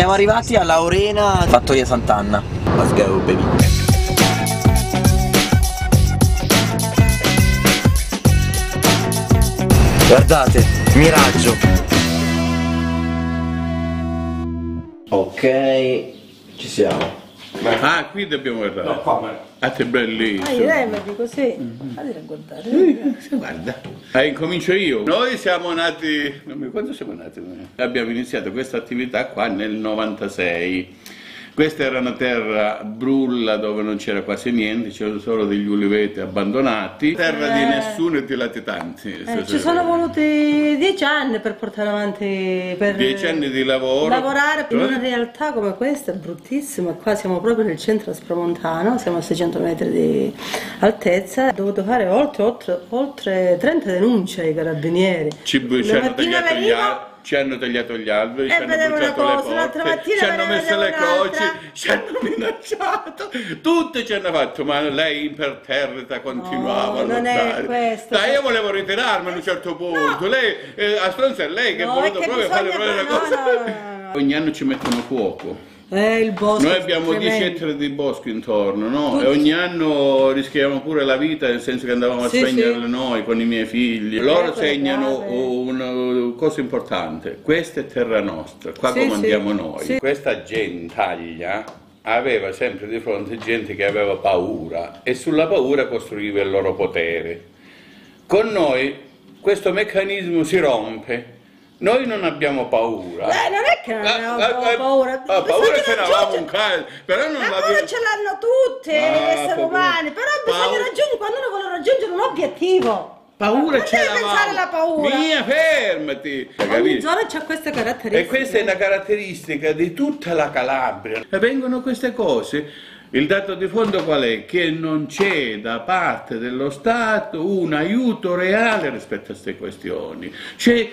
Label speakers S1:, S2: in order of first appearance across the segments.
S1: Siamo arrivati a Laurena, Fattoria Sant'Anna. Let's go baby. Guardate, miraggio. Ok, ci siamo.
S2: Ah, qui dobbiamo guardare. No, qua. Ah, che bellissimo.
S3: Ah, io vedi così. Fatti a guardare.
S2: Eh, guarda. Ah, incomincio io. Noi siamo nati, non mi ricordo siamo nati. Abbiamo iniziato questa attività qua nel 96. Questa era una terra brulla dove non c'era quasi niente, c'erano solo degli uliveti abbandonati, terra
S3: Eh.
S2: di nessuno e di latitanti.
S3: Eh, ci sono voluti dieci anni per portare avanti, per
S2: Dieci anni di lavoro.
S3: lavorare in una
S2: Eh?
S3: realtà come questa, è bruttissima. Qua siamo proprio nel centro Aspromontano, siamo a 600 metri di altezza. Ho dovuto fare oltre, oltre, oltre 30 denunce ai carabinieri.
S2: Ci, ci hanno tagliato gli
S3: venivo-
S2: al- ci hanno tagliato gli alberi,
S3: E
S2: ci hanno
S3: una
S2: bruciato le
S3: cosa, l'altra
S2: porte, ci hanno messo le croci, ci hanno minacciato, tutte ci hanno fatto, ma lei imperterrita continuava
S3: No,
S2: a
S3: non è
S2: lottare.
S3: questo.
S2: Dai, io volevo ritirarmi a un certo punto, lei, eh, a stronza è lei che
S3: No,
S2: ha voluto proprio fare
S3: no, no, no, no, no.
S2: Ogni anno ci mettono fuoco.
S3: Eh, il bosco.
S2: Noi abbiamo 10
S3: tremendo.
S2: ettari di bosco intorno, no? E ogni anno rischiamo pure la vita, nel senso che andavamo a
S3: Sì,
S2: spegnerle
S3: sì.
S2: noi con i miei figli. Loro
S3: quelle
S2: segnano una cosa importante, questa è terra nostra, qua
S3: Sì,
S2: comandiamo noi. Questa gentaglia aveva sempre di fronte gente che aveva paura e sulla paura costruiva il loro potere. Con noi questo meccanismo si rompe. Noi non abbiamo paura.
S3: Eh, non è che non
S2: Ah,
S3: abbiamo
S2: ah, ah,
S3: paura.
S2: ah, paura
S3: Bisogna
S2: ce n'avamo
S3: raggiungere-
S2: un caso, però non
S3: La paura ce l'hanno tutti
S2: Ah,
S3: gli esseri
S2: paura.
S3: umani, però bisogna
S2: Paura.
S3: raggiungere, quando uno vuole raggiungere un obiettivo.
S2: Paura
S3: non deve
S2: l'avamo.
S3: pensare alla paura.
S2: Mia, fermati.
S3: Ogni zona ha queste caratteristiche.
S2: E questa è una caratteristica di tutta la Calabria. E vengono queste cose. Il dato di fondo qual è? Che non c'è da parte dello Stato un aiuto reale rispetto a queste questioni. Cioè,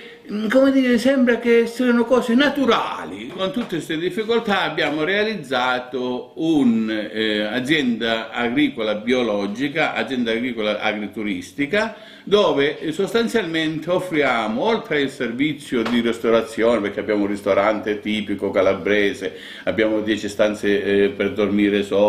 S2: come dire, sembra che siano cose naturali. Con tutte queste difficoltà abbiamo realizzato un'azienda agricola biologica, azienda agricola agrituristica, dove eh, sostanzialmente offriamo, oltre al servizio di ristorazione, perché abbiamo un ristorante tipico calabrese, abbiamo 10 stanze eh, per dormire sopra,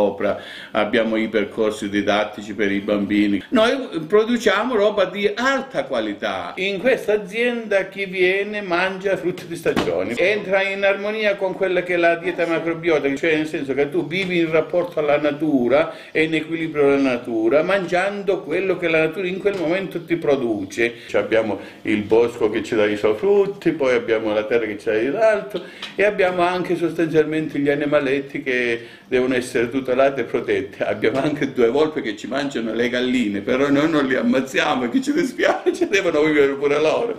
S2: abbiamo i percorsi didattici per i bambini, noi produciamo roba di alta qualità. In questa azienda chi viene mangia frutti di stagione, entra in armonia con quella che è la dieta macrobiotica, cioè nel senso che tu vivi in rapporto alla natura e in equilibrio con la natura, mangiando quello che la natura in quel momento ti produce. Cioè abbiamo il bosco che ci dà i suoi frutti, poi abbiamo la terra che ci dà l'altro e abbiamo anche sostanzialmente gli animaletti che devono essere tutelati e protetti. Abbiamo anche due volpe che ci mangiano le galline, però noi non li ammazziamo e chi ci dispiace devono vivere pure loro.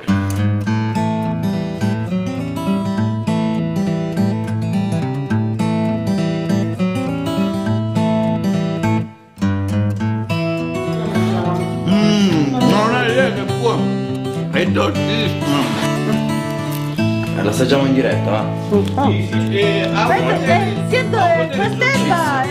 S2: Mmm, non è che buono, è dolcissimo.
S1: L'assaggiamo in diretta, va?
S3: Oh.
S2: Sì, sì, e a
S3: Aspetta, eh, siento
S2: a
S3: eh, questa è
S2: a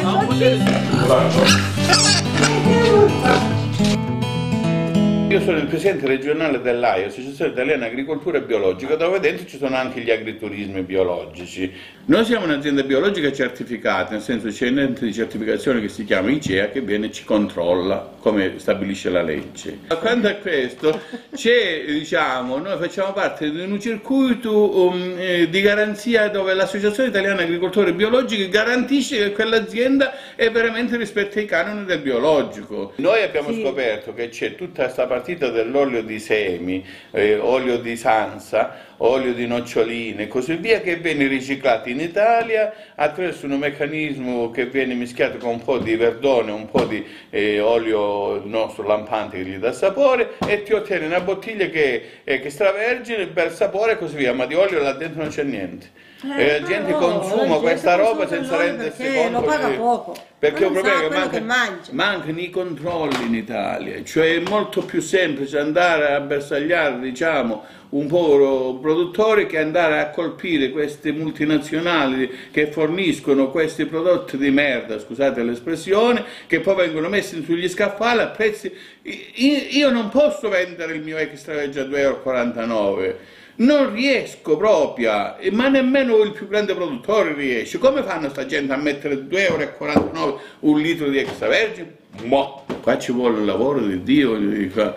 S2: sono il presidente regionale dell'AI, Associazione Italiana Agricoltura Biologica, dove dentro ci sono anche gli agriturismi biologici. Noi siamo un'azienda biologica certificata, nel senso c'è un ente di certificazione che si chiama ICEA che viene e ci controlla come stabilisce la legge. Quanto a questo, c'è, diciamo, noi facciamo parte di un circuito um, eh, di garanzia dove l'Associazione Italiana Agricoltori Biologici garantisce che quell'azienda è veramente rispetta i canoni del biologico. Noi abbiamo
S3: Sì.
S2: scoperto che c'è tutta questa partita dell'olio di semi, eh, olio di sansa, olio di noccioline e così via che viene riciclato in Italia attraverso un meccanismo che viene mischiato con un po' di verdone, un po' di eh, olio nostro lampante che gli dà sapore e ti ottieni una bottiglia che è che stravergine, bel sapore e così via, ma di olio là dentro non c'è niente.
S3: Eh,
S2: e la gente consuma
S3: la gente
S2: questa roba senza rendersi conto
S3: lo paga
S2: che-
S3: poco.
S2: perché
S3: Non
S2: il problema è che,
S3: che
S2: manca-
S3: mangia.
S2: mancano i controlli in Italia, cioè è molto più semplice andare a bersagliare diciamo, un povero produttore che andare a colpire queste multinazionali che forniscono questi prodotti di merda, scusate l'espressione, che poi vengono messi sugli scaffali a prezzi... Io non posso vendere il mio extra veggie a 2,49 euro. Non riesco proprio, ma nemmeno il più grande produttore riesce. Come fanno sta gente a mettere 2,49 euro un litro di extravergine? Mo, qua ci vuole il lavoro di Dio. Noi
S3: invece-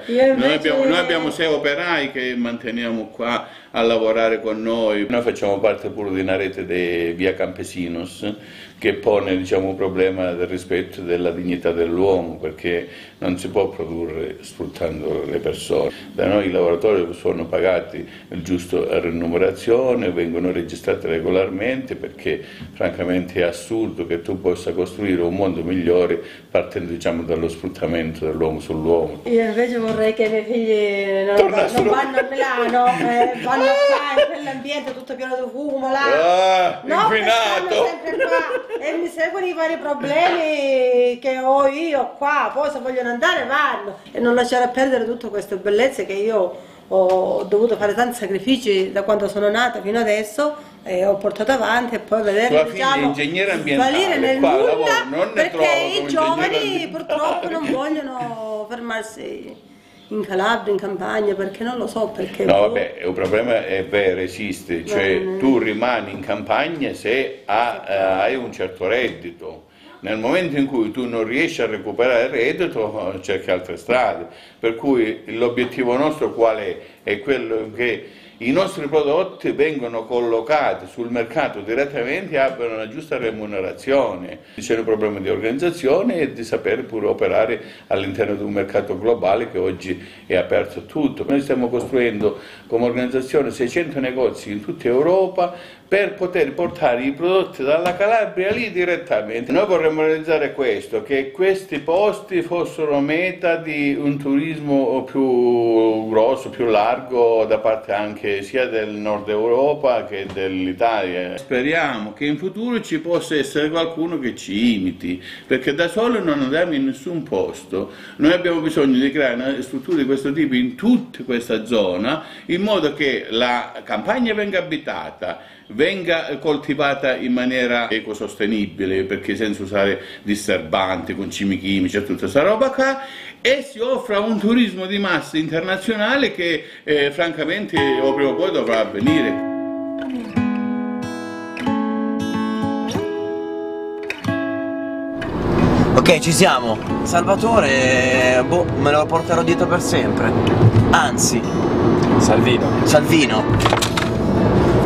S2: abbiamo, noi abbiamo sei operai che manteniamo qua a lavorare con noi. Noi facciamo parte pure di una rete di Via Campesinos che pone diciamo, un problema del rispetto della dignità dell'uomo perché non si può produrre sfruttando le persone. Da noi i lavoratori sono pagati il giusto remunerazione, vengono registrati regolarmente perché francamente è assurdo che tu possa costruire un mondo migliore partendo diciamo, dallo sfruttamento dell'uomo sull'uomo.
S3: Io invece vorrei che i miei figli non, non vanno a Milano, eh, vanno qua in quell'ambiente tutto pieno di fumo là.
S2: Ah,
S3: no, qua e mi seguono i vari problemi che ho io qua, poi se vogliono andare vanno e non lasciare perdere tutte queste bellezze che io ho dovuto fare tanti sacrifici da quando sono nata fino adesso e ho portato avanti e poi vedere
S2: Tua figlia
S3: diciamo,
S2: ingegnere ambientale,
S3: nel
S2: qua
S3: nulla
S2: lavoro,
S3: perché i giovani purtroppo non vogliono fermarsi in Calabria, in campagna, perché non lo so perché.
S2: No,
S3: boh.
S2: vabbè, è un problema è vero, esiste, cioè
S3: Mm.
S2: tu rimani in campagna se ha- eh, hai un certo reddito. Nel momento in cui tu non riesci a recuperare il reddito, eh, cerchi altre strade. Per cui l'obiettivo nostro qual è? È quello che i nostri prodotti vengono collocati sul mercato direttamente e abbiano una giusta remunerazione. C'è un problema di organizzazione e di sapere pure operare all'interno di un mercato globale che oggi è aperto a tutto. Noi stiamo costruendo come organizzazione 600 negozi in tutta Europa per poter portare i prodotti dalla Calabria lì direttamente. Noi vorremmo realizzare questo, che questi posti fossero meta di un turismo più grosso, più largo da parte anche sia del nord Europa che dell'Italia. Speriamo che in futuro ci possa essere qualcuno che ci imiti, perché da solo non andiamo in nessun posto. Noi abbiamo bisogno di creare una struttura di questo tipo in tutta questa zona, in modo che la campagna venga abitata, venga coltivata in maniera ecosostenibile, perché senza usare disturbanti, concimi chimici e tutta questa roba qua, e si offra un turismo di massa internazionale che eh, francamente o prima o poi dovrà avvenire.
S1: Ok, ci siamo. Salvatore, boh, me lo porterò dietro per sempre. Anzi,
S4: Salvino.
S1: Salvino.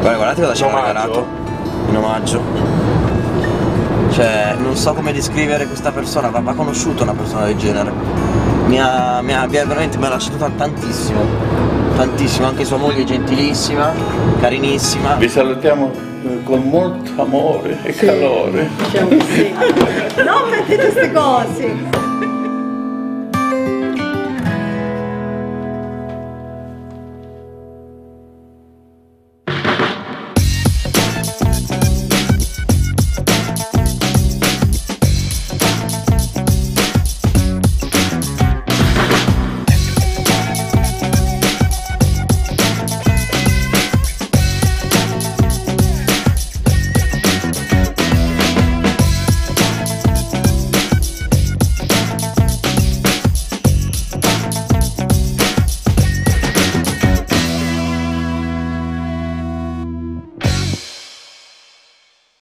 S1: Guarda, guardate cosa ci ha
S4: Omaggio.
S1: regalato. In omaggio. Cioè, non so come descrivere questa persona, va, va conosciuta una persona del genere. Mi ha, mi ha- mi ha veramente mi ha lasciato tan- tantissimo. Tantissimo, anche sua moglie è gentilissima, carinissima.
S2: Vi salutiamo eh, con molto amore e
S3: Sì,
S2: calore.
S3: Diciamo di sì. non mettete queste cose.